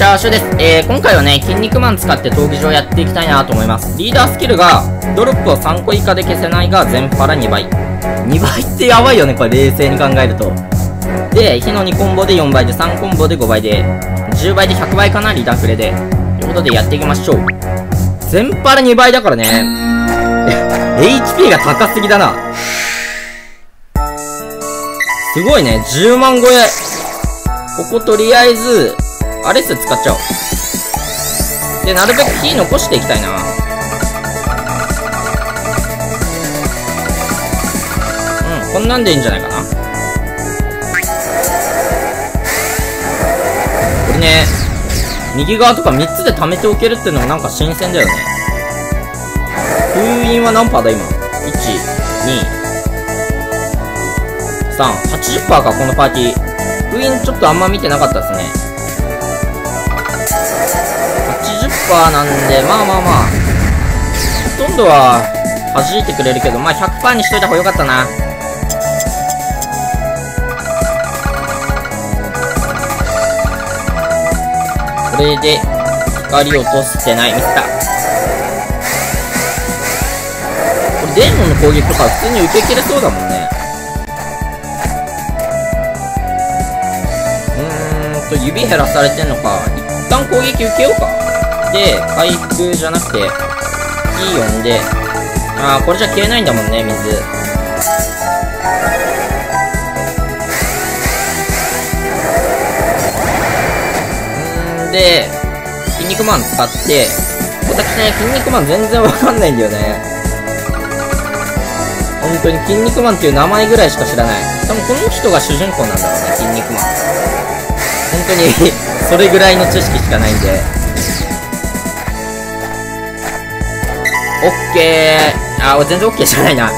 チャーシュです。えー、今回はね、筋肉マン使って闘技場やっていきたいなと思います。リーダースキルが、ドロップを3個以下で消せないが全パラ2倍。2倍ってやばいよね、これ冷静に考えると。で、火の2コンボで4倍で、3コンボで5倍で、10倍で100倍かな、リーダーフレで。ということでやっていきましょう。全パラ2倍だからね。HP が高すぎだな。すごいね、10万超え。こことりあえず、アレス使っちゃおう。で、なるべく火残していきたいな。うん、こんなんでいいんじゃないかな。これね、右側とか3つで貯めておけるっていうのもなんか新鮮だよね。封印は何パーだ今？1、2、3、80%か、このパーティー。封印ちょっとあんま見てなかったですね。80%なんで、まあまあまあ、ほとんどは弾いてくれるけど、まあ100%にしといた方がよかったな。これで、光落としてない。ミスった。これ、デーモンの攻撃とか普通に受け切れそうだもんね。うーんと、指減らされてんのか。一旦攻撃受けようか。で、回復じゃなくて、キー読んで、あー、これじゃ消えないんだもんね、水。んで、筋肉マン使って、私ね、筋肉マン全然わかんないんだよね。本当に筋肉マンっていう名前ぐらいしか知らない。多分この人が主人公なんだろうね、筋肉マン。本当に それぐらいの知識しかないんで。オッケー。あ、全然オッケーじゃないな。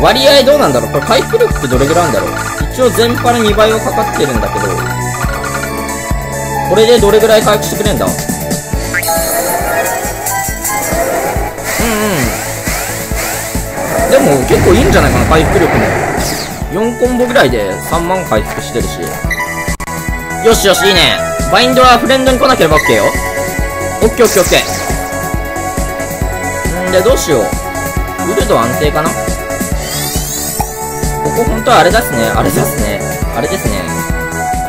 割合どうなんだろう？これ回復力ってどれぐらいあるんだろう？一応全パラ2倍はかかってるんだけど、これでどれぐらい回復してくれんだ？うんうん。でも結構いいんじゃないかな、回復力も。4コンボぐらいで3万回復してるし。よしよし、いいね。バインドはフレンドに来なければ OK よ。オッケーオッケーオッケー。でどうしよう。ウルド安定かなここ本当はあれだすね。あれだすね。あれですね。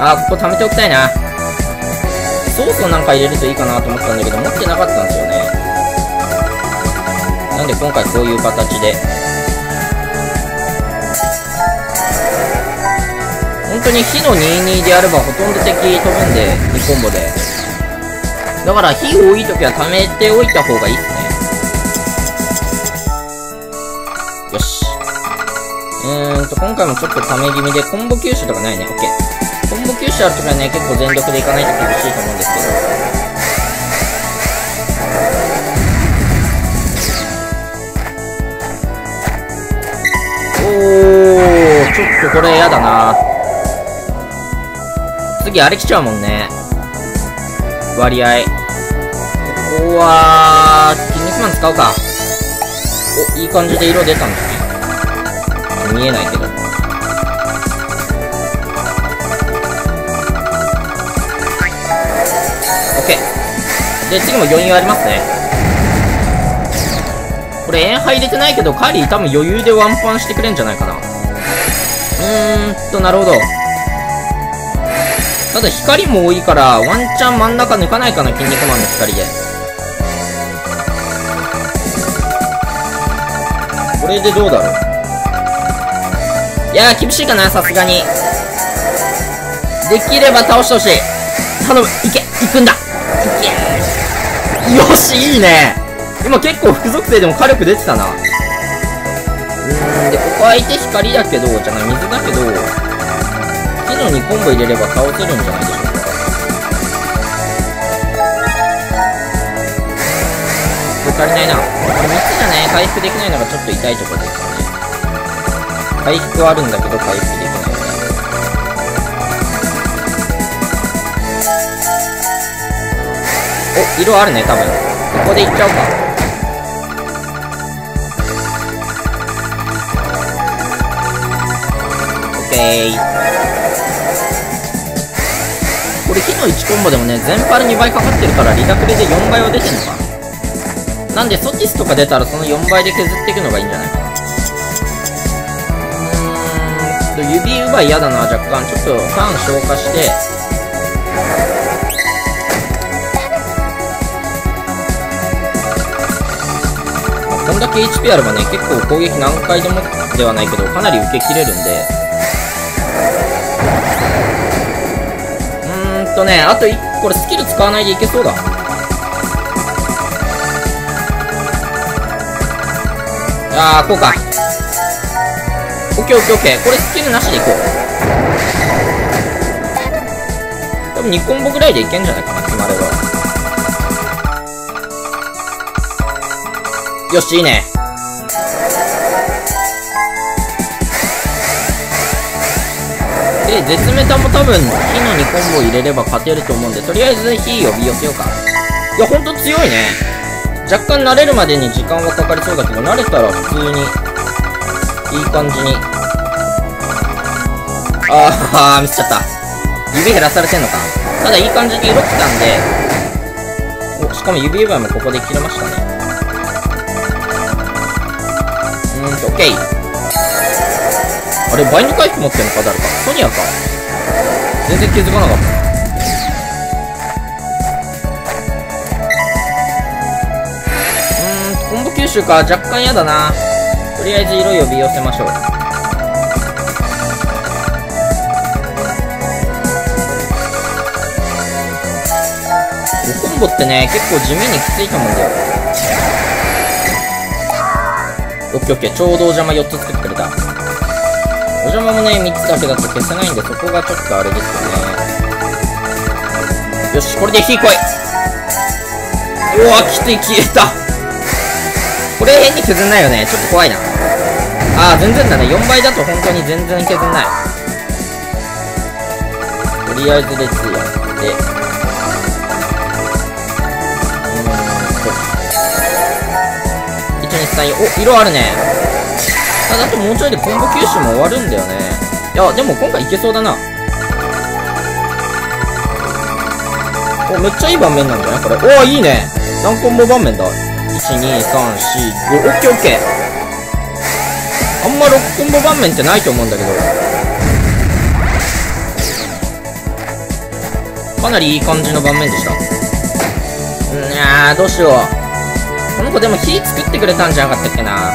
あー、ここ貯めておきたいな。ソースをなんか入れるといいかなと思ったんだけど、持ってなかったんですよね。なんで今回こういう形で。本当に火の22であればほとんど敵飛ぶんで、2コンボで。だから火多い時は貯めておいた方がいいっすうんと、今回もちょっとため気味で、コンボ吸収とかないね。オッケー。コンボ吸収あるときはね、結構全力でいかないと厳しいと思うんですけど。おー、ちょっとこれやだな次あれ来ちゃうもんね。割合。ここは、筋肉マン使うか。お、いい感じで色出たんで見えないけど。OK。で、次も余裕ありますね。これ、円入れてないけど、カーリー多分余裕でワンパンしてくれんじゃないかな。うーんと、なるほど。ただ光も多いから、ワンチャン真ん中抜かないかな、筋肉マンの光で。これでどうだろういやー、厳しいかな、さすがに。できれば倒してほしい。頼む、いけ、行くんだ。いけよし、いいね。今結構副属性でも火力出てたな。うん、で、ここ相手光だけど、じゃない、水だけど、火の2コンボ入れれば倒せるんじゃないでしょうか。これ足りないな。これ3つじゃね、回復できないのがちょっと痛いところですか。回復はあるんだけど回復できないねお色あるね多分。ここでいっちゃおうか。オッケー。これ火の1コンボでもね、全パル2倍かかってるから、リダクレで4倍は出てんのか。なんで、ソティスとか出たらその4倍で削っていくのがいいんじゃない？かと、指奪い嫌だな、若干。ちょっと、ターン消化して、こんだけ HP あればね、結構攻撃何回でもではないけど、かなり受けきれるんで。うーんとね、あと1、これスキル使わないでいけそうだ。あー、こうか。オッケーオッケーオッケー。これスキルなしでいこう。多分2コンボぐらいでいけんじゃないかな、決まれば。よし、いいね。で、絶メタも多分、火の2コンボ入れれば勝てると思うんで、とりあえず火呼び寄せようか。いや、ほんと強いね。若干慣れるまでに時間はかかりそうだけど、慣れたら普通に、いい感じに。あー、ミスっちゃった。指減らされてんのか。ただいい感じに色来たんで、お、しかも指指もここで切れましたね。うーんと、オッケー。あれ、倍の回復持ってんのか誰か。ソニアか。全然気づかなかった。うーん、コンボ吸収か。若干嫌だな。りあえず色呼び寄せましょう。コンボってね、結構地味にきついと思うんだよ。オッケーオッケー。ちょうどお邪魔4つ作ってくれた。お邪魔もね、3つだけだと消せないんで、そこがちょっとあれですよね。よし、これで火来いうわ、来て消えた。これ変に削んないよね。ちょっと怖いな。あー、全然だね。4倍だと本当に全然削んない。とりあえず列やって。うんと。123お色あるねただあともうちょいでコンボ吸収も終わるんだよねいやでも今回いけそうだなおめっちゃいい盤面なんじゃない？これおおいいね何コンボ盤面だ12345オッケーオッケー。あんま6コンボ盤面ってないと思うんだけど。かなりいい感じの盤面でした。うんいやーどうしよう。この子でも火作ってくれたんじゃなかったっけな。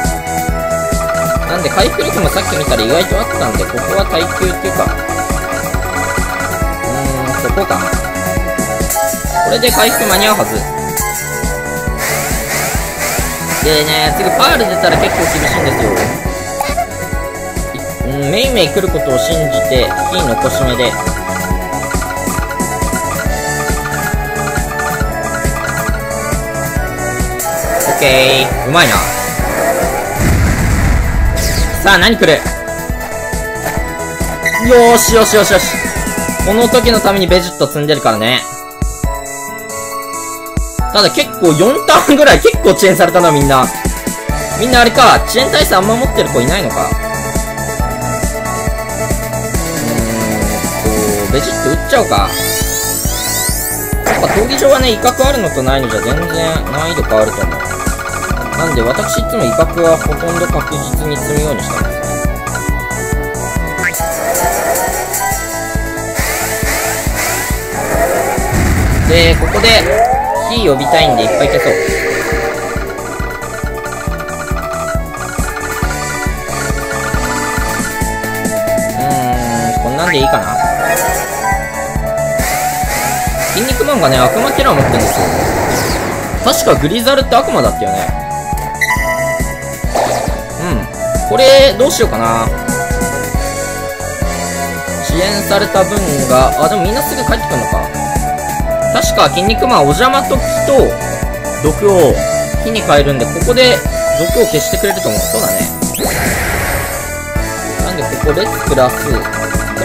なんで回復力もさっき見たら意外とあったんで、ここは耐久っていうか、うーん、ここか。これで回復間に合うはず。でね、次パール出たら結構厳しいんですよ。うん、メイメイ来ることを信じて、火残し目で、オッケー。うまいな。さあ何来る？よーしよしよしよし。この時のためにベジット積んでるからね。ただ結構4ターンぐらい結構遅延されたなみんな。みんなあれか遅延耐性あんま持ってる子いないのか。うんとベジット打っちゃおうか。やっぱ闘技場はね威嚇あるのとないのじゃ全然難易度変わると思う。なんで私いつも威嚇はほとんど確実に積むようにしてますでここで火呼びたいんでいっぱい消そううんこんなんでいいかな筋肉マンがね悪魔キャラを持ってるんですよ確かグリザルって悪魔だったよねうんこれ、どうしようかな。支援された分が、あ、でもみんなすぐ帰ってくるのか。確か、筋肉マン、お邪魔と木と、毒を火に変えるんで、ここで毒を消してくれると思う。そうだね。なんで、ここ、レッツプラス、やっ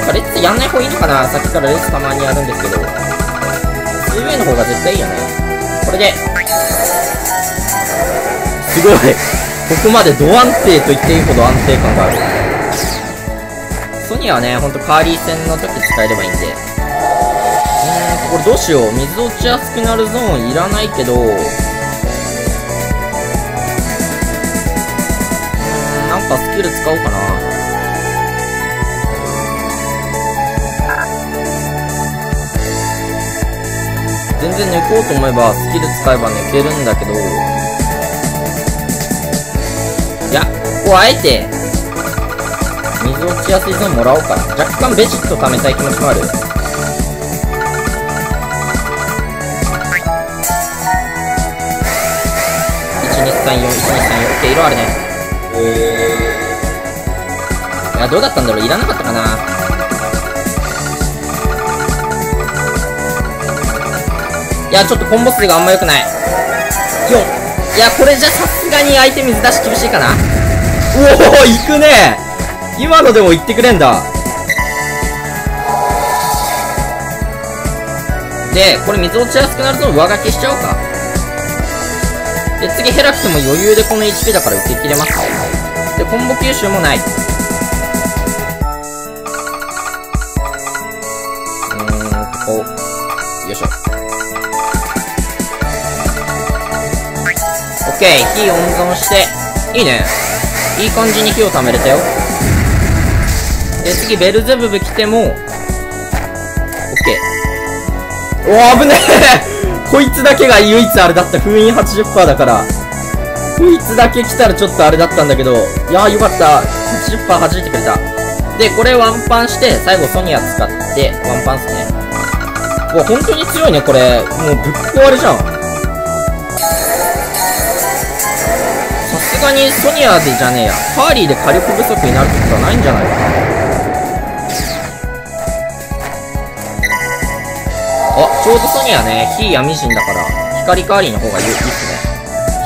ぱレッツやんない方がいいのかな？さっきからレッツたまにやるんですけど。2ウの方が絶対いいよね。これで、すごいここまでド安定と言っていいほど安定感がある。ソニアはね、ほんとカーリー戦の時使えればいいんで。うーんどうしよう。水落ちやすくなるゾーンいらないけど、なんかスキル使おうかな。全然抜こうと思えばスキル使えば抜けるんだけど、いや、ここあえて、水落ちやすいゾーンもらおうかな。若干ベジット貯めたい気持ちもある。1234、1234。オッケー、色あるね。いや、どうだったんだろういらなかったかな。いや、ちょっとコンボ数があんま良くない。4。いや、これじゃさすがに相手水出し厳しいかな。おお行くね今のでも言ってくれんだ。で、これ水落ちやすくなると上書きしちゃおうか。で、次ヘラクスも余裕でこの HP だから受け切れます。で、コンボ吸収もない。うーんと、こう。よいしょ。オッケー、火温存して、いいね。いい感じに火を貯めれたよ。で、次、ベルゼブブ来ても、オッケー。お、危ねえこいつだけが唯一あれだった。封印80%だから。こいつだけ来たらちょっとあれだったんだけど、いやーよかった。80%弾いてくれた。で、これワンパンして、最後ソニア使って、ワンパンっすね。うわ、本当に強いね、これ。もうぶっ壊れじゃん。さすがにソニアでじゃねえや。パーリーで火力不足になることはないんじゃないかな。あ、ちょうどソニアね、火闇人だから、光カーリーの方がいいっすね。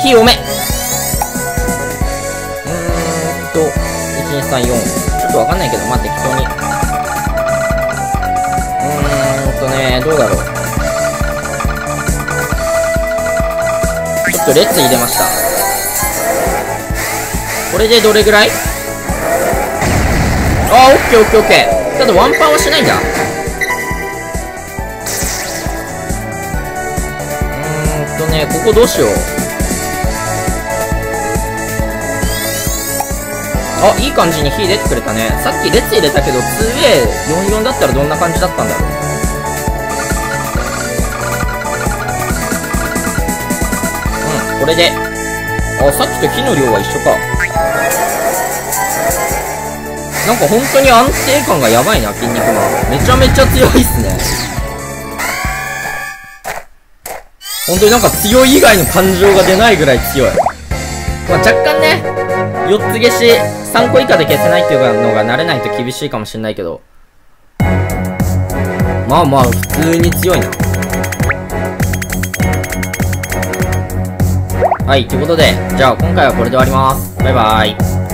火多めうーんと、1234。ちょっとわかんないけど、まあ、適当に。うーんとね、どうだろう。ちょっと列入れました。これでどれぐらい？あー、オッケーオッケーオッケー。ただワンパンはしないんだ。ね、ここどうしよう。あ、いい感じに火出てくれたね。さっき列入れたけど、2A44 だったらどんな感じだったんだろう。うん、これで。あ、さっきと火の量は一緒か。なんか本当に安定感がやばいな、筋肉マン。めちゃめちゃ強いっすね。本当になんか強い以外の感情が出ないぐらい強い。まあ、若干ね、4つ消し、3個以下で消せないっていうのが慣れないと厳しいかもしれないけど。まあまあ、普通に強いな。はい、ということで、じゃあ今回はこれで終わります。バイバーイ。